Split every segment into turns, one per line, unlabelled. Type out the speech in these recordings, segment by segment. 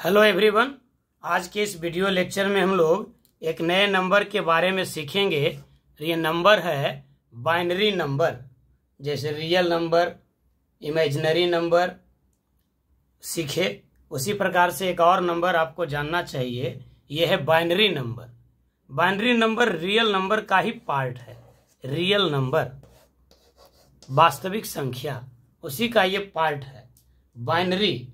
Hello everyone आज के इस वीडियो लेक्चर में हम लोग एक नए नंबर के बारे में सीखेंगे। ये नंबर है बाइनरी नंबर जैसे रियल नंबर इमेजिनरी नंबर सीखे। उसी प्रकार से एक और नंबर आपको जानना चाहिए। यह है binary number binary number real number का ही पार्ट है। रियल नंबर वास्तविक संख्या, उसी का ये पार्ट है। बाइनरी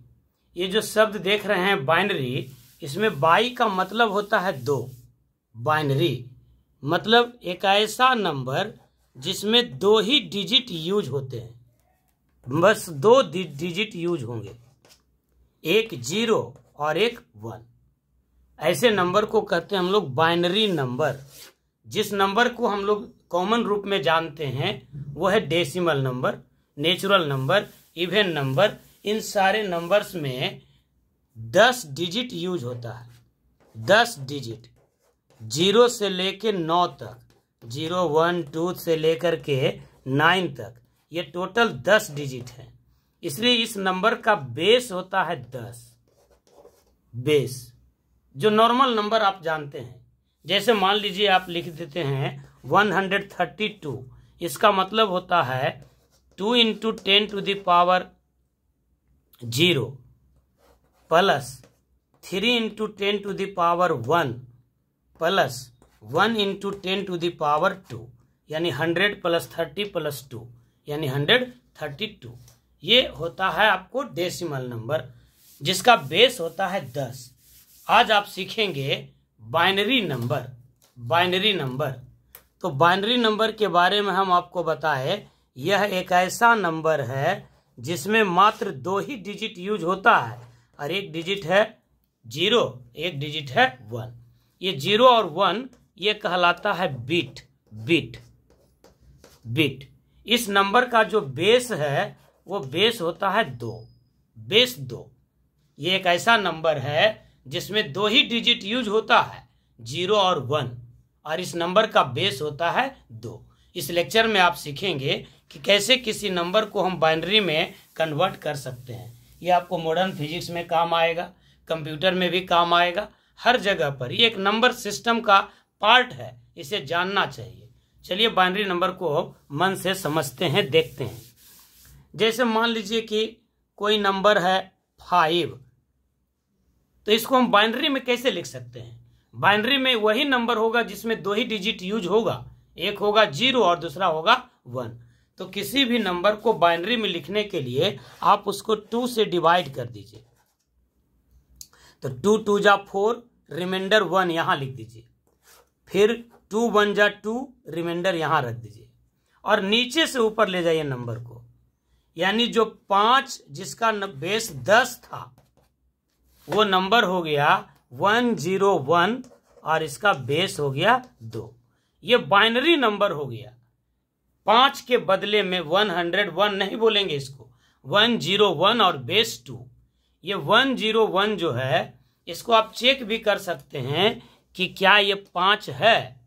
ये जो शब्द देख रहे हैं बाइनरी, इसमें बाई का मतलब होता है दो। बाइनरी मतलब एक ऐसा नंबर जिसमें दो ही डिजिट यूज़ होते हैं। बस दो डिजिट यूज़ होंगे। एक ज़ीरो और एक वन ऐसे नंबर को कहते हैं हम लोग बाइनरी नंबर। जिस नंबर को हम लोग कॉमन रूप में जानते हैं, वो है decimal number, natural number, even number इन सारे नंबर्स में दस डिजिट यूज़ होता है। दस डिजिट ज़ीरो से लेके नौ तक। ज़ीरो, वन, टू से लेकर के नाइन तक। ये टोटल दस डिजिट है। इसलिए इस नंबर का बेस होता है दस। बेस जो नॉर्मल नंबर आप जानते हैं। जैसे मान लीजिए आप लिख देते हैं वन हंड्रेड थर्टी टू इसका मतलब होता है two into ten to the power zero plus three into ten to the power one plus one into ten to the power two, यानी hundred plus thirty plus two, यानी hundred thirty two. ये होता है आपको decimal number, जिसका base होता है दस। आज आप सीखेंगे बाइनरी नंबर बाइनरी नंबर। तो बाइनरी नंबर के बारे में हम आपको बताए, यह एक ऐसा नंबर है जिसमें मात्र दो ही डिजिट यूज़ होता है। और एक डिजिट है ज़ीरो एक डिजिट है वन ये ज़ीरो और वन ये कहलाता है बिट बिट बिट इस नंबर का जो बेस है, वो बेस होता है दो बेस दो. ये एक ऐसा नंबर है जिसमें दो ही डिजिट यूज़ होता है ज़ीरो और वन और इस नंबर का बेस होता है दो. इस लेक्चर में आप सीखेंगे कि कैसे किसी नंबर को हम बाइनरी में कन्वर्ट कर सकते हैं। ये आपको मॉडर्न फिजिक्स में काम आएगा कंप्यूटर में भी काम आएगा। हर जगह पर ये एक नंबर सिस्टम का पार्ट है, इसे जानना चाहिए। चलिए बाइनरी नंबर को मन से समझते हैं, देखते हैं। जैसे मान लीजिए कि कोई नंबर है फाइव तो इसको हम बाइनरी में कैसे लिख सकते हैं? बाइनरी में वही नंबर होगा जिसमें दो ही डिजिट यूज़ होगा। एक होगा ज़ीरो और दूसरा होगा वन। तो किसी भी नंबर को बाइनरी में लिखने के लिए आप उसको टू से डिवाइड कर दीजिए। तो टू टू जा फोर, रिमाइंडर वन यहाँ लिख दीजिए। फिर टू वन जा टू, रिमाइंडर यहाँ रख दीजिए। और नीचे से ऊपर ले जाइए नंबर को। यानी जो पाँच जिसका बेस दस था, वो नंबर हो गया वन ज़ीरो वन और इसका बेस हो गया दो। ये बाइनरी नंबर हो गया। पाँच के बदले में वन हंड्रेड वन नहीं बोलेंगे इसको। वन ज़ीरो वन और बेस टू। ये वन ज़ीरो वन जो है, इसको आप चेक भी कर सकते हैं कि क्या ये पाँच है।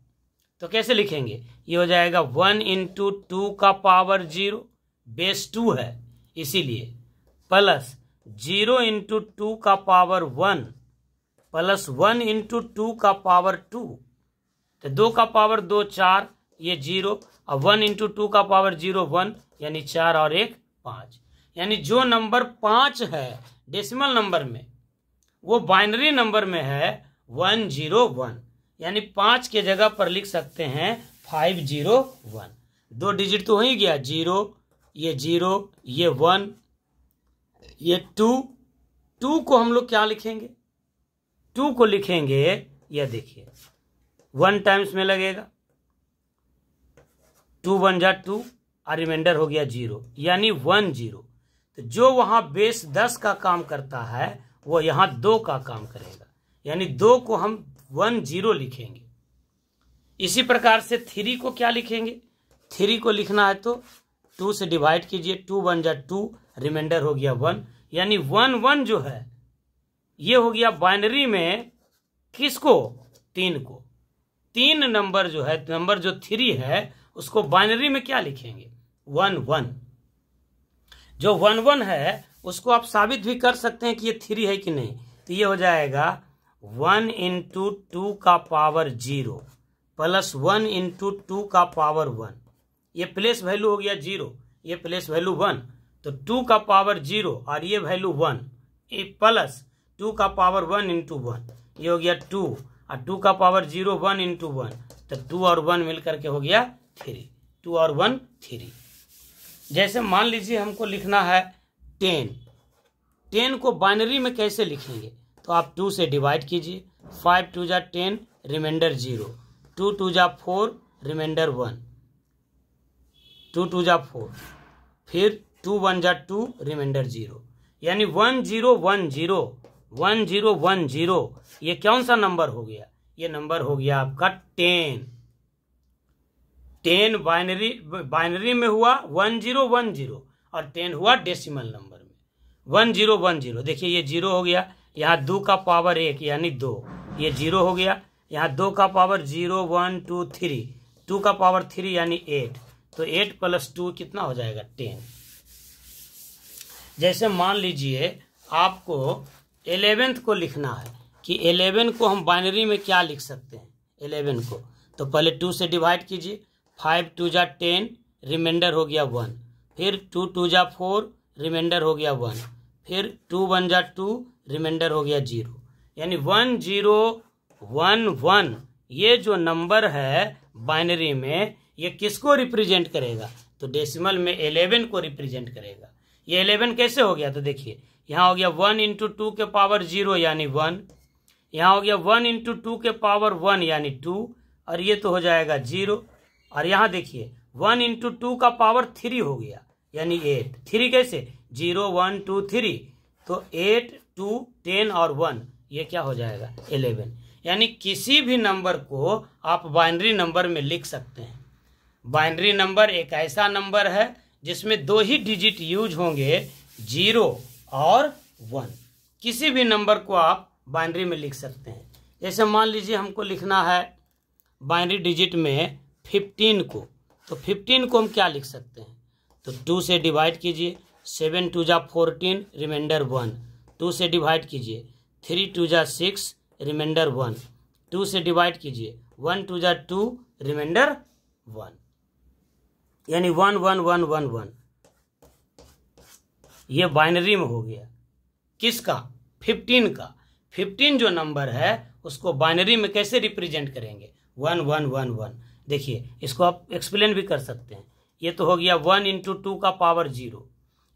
तो कैसे लिखेंगे? ये हो जाएगा वन इंटू टू का पावर ज़ीरो, बेस टू है। इसीलिए प्लस ज़ीरो इंटू टू का power one, plus one into two का पावर टू। तो दो का पावर दो चार, ये ज़ीरो, और वन इंटू टू का पावर ज़ीरो वन, यानी चार और एक पाँच। यानी जो नंबर पाँच है डेसिमल नंबर में, वो बाइनरी नंबर में है वन ज़ीरो वन। यानी पाँच के जगह पर लिख सकते हैं फाइव ज़ीरो वन। दो डिजिट तो हो ही गया, ज़ीरो, ये ज़ीरो, ये वन, ये टू। टू को हम लोग क्या लिखेंगे? टू को लिखेंगे यह देखिए वन टाइम्स में लगेगा। टू वन जा टू और रिमाइंडर हो गया ज़ीरो यानी वन ज़ीरो तो जो वहाँ बेस दस का काम करता है, वो यहाँ दो का काम करेगा। यानी दो को हम वन ज़ीरो लिखेंगे। इसी प्रकार से थ्री को क्या लिखेंगे? थ्री को लिखना है तो टू से डिवाइड कीजिए टू वन जा टू रिमाइंडर हो गया वन यानी वन वन जो है, ये हो गया बाइनरी में किसको? तीन को। तीन नंबर जो है, नंबर जो थ्री है, उसको बाइनरी में क्या लिखेंगे? One one. जो वन वन है, उसको आप साबित भी कर सकते हैं कि ये थ्री है कि नहीं। तो ये हो जाएगा वन इंटू टू का power zero plus one into two का पावर वन। ये प्लेस वैल्यू हो गया ज़ीरो, ये प्लेस वैल्यू वन। तो टू का पावर ज़ीरो और ये वैल्यू वन। प्लस टू का पावर वन इंटू वन। ये हो गया टू। और टू का power zero one into one तो टू और वन मिल करके हो गया थ्री। टू और वन, थ्री। जैसे मान लीजिए हमको लिखना है टेन। टेन को बाइनरी में कैसे लिखेंगे? तो आप टू से डिवाइड कीजिए। फाइव टू जा ten, remainder zero. Two two जा four, remainder one. Two two जा फोर। फिर टू वन जा टू, रिमाइंडर ज़ीरो। यानी one zero one zero. One zero one zero. ये कौन सा नंबर हो गया? ये नंबर हो गया आपका टेन। टेन बाइनरी बाइनरी में हुआ वन ज़ीरो वन ज़ीरो और टेन हुआ डेसिमल नंबर में। One zero one zero. देखिए, ये ज़ीरो हो गया। यहाँ दो का पावर एक, यानी दो। ये ज़ीरो हो गया। यहाँ दो का power zero, one, two, three. Two का पावर थ्री, यानी एट। तो एट प्लस टू कितना हो जाएगा? टेन। जैसे मान लीजिए, आपको एलेवेंथ को लिखना है कि एलेवन को हम बाइनरी में क्या लिख सकते हैं? एलेवन को। तो पहले टू से डिवाइड कीजिए। फाइव, टू जा टेन रिमाइंडर हो गया वन। फिर टू टू जा फोर रिमाइंडर हो गया वन। फिर टू वन जा टू रिमाइंडर हो गया ज़ीरो। यानी वन, ज़ीरो, वन वन, ये जो नंबर है बाइनरी में, ये किसको रिप्रेजेंट करेगा? तो डेसिमल में एलेवन को रिप्रेजेंट करेगा। ये एलेवन कैसे हो गया? तो देखिए यहाँ हो गया वन इंटू टू के पावर ज़ीरो यानी वन। यहाँ हो गया वन इंटू टू के पावर वन यानी टू और ये तो हो जाएगा ज़ीरो और यहाँ देखिए, वन इंटू टू का पावर थ्री हो गया, यानी एट थ्री कैसे? ज़ीरो वन टू थ्री तो एट टू टेन और वन ये क्या हो जाएगा? इलेवन यानी किसी भी नंबर को आप बाइनरी नंबर में लिख सकते हैं। बाइनरी नंबर एक ऐसा नंबर है जिसमें दो ही डिजिट यूज़ होंगे ज़ीरो और वन। किसी भी नंबर को आप बाइनरी में लिख सकते हैं। जैसे मान लीजिए हमको लिखना है बाइनरी डिजिट में फिफ्टीन को। तो फिफ्टीन को हम क्या लिख सकते हैं? तो टू से डिवाइड कीजिए, सेवन टू जा फोरटीन, रिमाइंडर वन। टू से डिवाइड कीजिए, थ्री टू जा सिक्स, रिमाइंडर वन। टू से डिवाइड कीजिए, वन टू जा टू, रिमाइंडर वन। यानी one one one one one. ये बाइनरी में हो गया। किसका? फिफ्टीन का। फिफ्टीन जो नंबर है, उसको बाइनरी में कैसे रिप्रेजेंट करेंगे? One one one one. देखिए, इसको आप एक्सप्लेन भी कर सकते हैं। ये तो हो गया वन इंटू टू का पावर ज़ीरो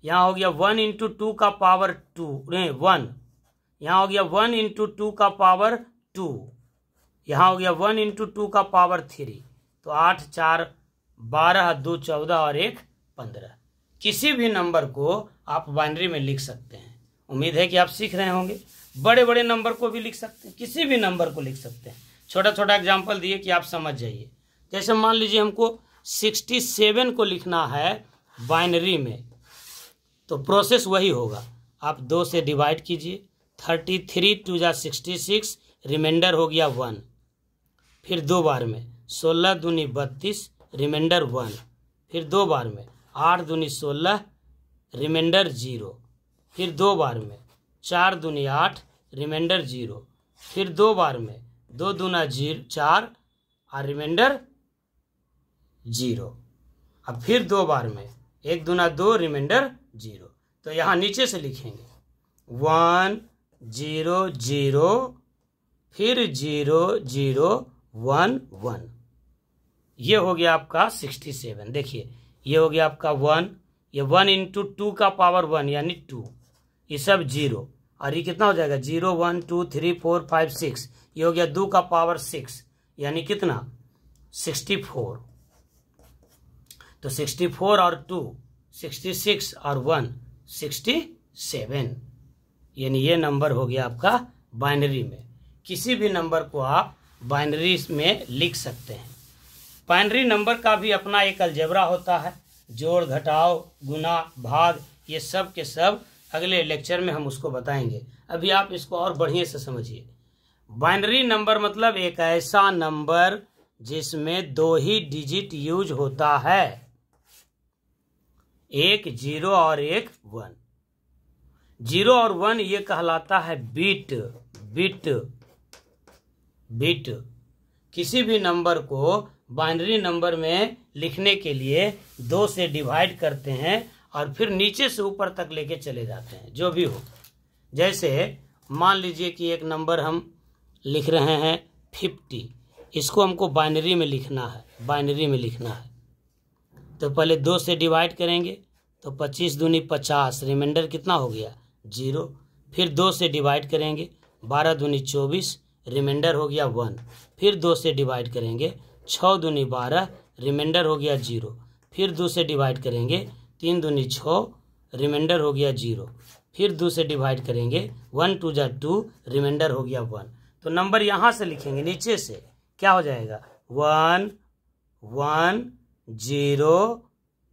यहाँ हो गया वन इंटू टू का पावर टू नहीं, वन। यहाँ हो गया वन इंटू टू का पावर टू यहाँ हो गया वन इंटू टू का पावर थ्री तो आठ, चार, बारह, दो, चौदह और एक, पंद्रह। किसी भी नंबर को आप बाइनरी में लिख सकते हैं। उम्मीद है कि आप सीख रहे होंगे। बड़े बड़े नंबर को भी लिख सकते हैं। किसी भी नंबर को लिख सकते हैं। छोटा छोटा एग्ज़ाम्पल दिए कि आप समझ जाइए। जैसे मान लीजिए हमको सिक्सटी सेवन को लिखना है बाइनरी में। तो प्रोसेस वही होगा। आप दो से डिवाइड कीजिए। थर्टी थ्री टू जा सिक्सटी सिक्स रिमाइंडर हो गया वन फिर दो बार में। सोलह दूनी बत्तीस रिमाइंडर वन फिर दो बार में। आठ दूनी सोलह रिमाइंडर ज़ीरो। फिर दो बार में, चार दूनी आठ रिमाइंडर ज़ीरो। फिर दो बार में, दो दूना ज़ीरो, चार, और रिमाइंडर ज़ीरो। अब फिर दो बार में, एक दूना दो रिमाइंडर ज़ीरो। तो यहाँ नीचे से लिखेंगे। वन, ज़ीरो ज़ीरो, फिर ज़ीरो ज़ीरो, वन वन। ये हो गया आपका सिक्सटी सेवन। देखिए ये हो गया आपका वन, ये वन इंटू टू का पावर वन यानी टू ये सब ज़ीरो और ये कितना हो जाएगा? Zero one two three four five six ये हो गया दो का पावर सिक्स यानी कितना? सिक्सटी फोर तो सिक्सटी फोर और टू सिक्सटी सिक्स और वन सिक्सटी सेवन यानी ये नंबर हो गया आपका बाइनरी में। किसी भी नंबर को आप बाइनरी में लिख सकते हैं। बाइनरी नंबर का भी अपना एक अलजेबरा होता है। जोड़, घटाव, गुना, भाग, ये सब के सब अगले लेक्चर में हम उसको बताएँगे। अभी आप इसको और बढ़िया से समझिए। बाइनरी नंबर मतलब एक ऐसा नंबर जिसमें दो ही डिजिट यूज़ होता है। एक ज़ीरो और एक वन। ज़ीरो और वन ये कहलाता है बिट बिट बिट। किसी भी नंबर को बाइनरी नंबर में लिखने के लिए दो से डिवाइड करते हैं और फिर नीचे से ऊपर तक लेके चले जाते हैं, जो भी हो। जैसे मान लीजिए कि एक नंबर हम लिख रहे हैं फिफ्टी। इसको हमको बाइनरी में लिखना है, बाइनरी में लिखना है। तो पहले दो से डिवाइड करेंगे तो पच्चीस दूनी पचास, रिमाइंडर कितना हो गया? ज़ीरो। फिर दो से डिवाइड करेंगे, बारह दूनी चौबीस, रिमाइंडर हो गया वन। फिर दो से डिवाइड करेंगे छः दूनी बारह रिमाइंडर हो गया ज़ीरो। फिर दो से डिवाइड करेंगे, तीन दूनी छः रिमाइंडर हो गया ज़ीरो। फिर दो से डिवाइड करेंगे वन टू जा टू रिमाइंडर हो गया वन तो नंबर यहाँ से लिखेंगे, नीचे से। क्या हो जाएगा? One one zero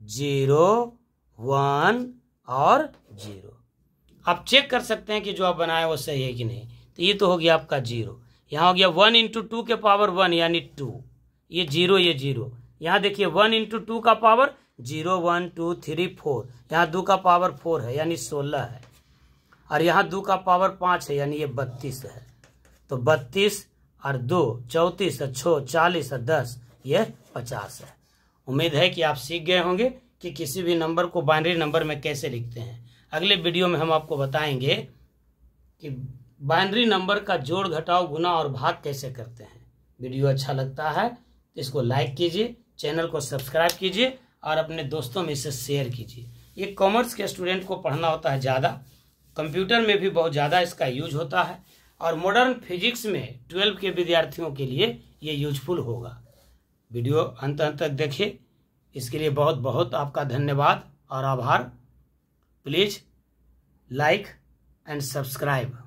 zero one और ज़ीरो। आप चेक कर सकते हैं कि जो आप बनाए वो सही है कि नहीं। तो ये तो हो गया आपका ज़ीरो। यहाँ हो गया वन इंटू टू के पावर वन यानी टू ये ज़ीरो ये ज़ीरो। यहाँ देखिए वन इंटू टू का power zero one two three four यहाँ दो का पावर फोर है, यानी सोलह है। और यहाँ दो का पावर पाँच है, यानी ये बत्तीस है। तो बत्तीस और दो, चौंतीस और छः, चालीस और दस, ये पचास है। उम्मीद है कि आप सीख गए होंगे कि किसी भी नंबर को बाइनरी नंबर में कैसे लिखते हैं। अगले वीडियो में हम आपको बताएँगे कि बाइनरी नंबर का जोड़, घटाव, गुना और भाग कैसे करते हैं। वीडियो अच्छा लगता है तो इसको लाइक कीजिए चैनल को सब्सक्राइब कीजिए और अपने दोस्तों में इसे शेयर कीजिए। ये कॉमर्स के स्टूडेंट को पढ़ना होता है ज़्यादा कंप्यूटर में भी बहुत ज़्यादा इसका यूज़ होता है और मॉडर्न फिजिक्स में ट्वेल्व के विद्यार्थियों के लिए ये यूजफुल होगा। वीडियो अंत अंत तक देखिए। इसके लिए बहुत बहुत आपका धन्यवाद और आभार। Please like and subscribe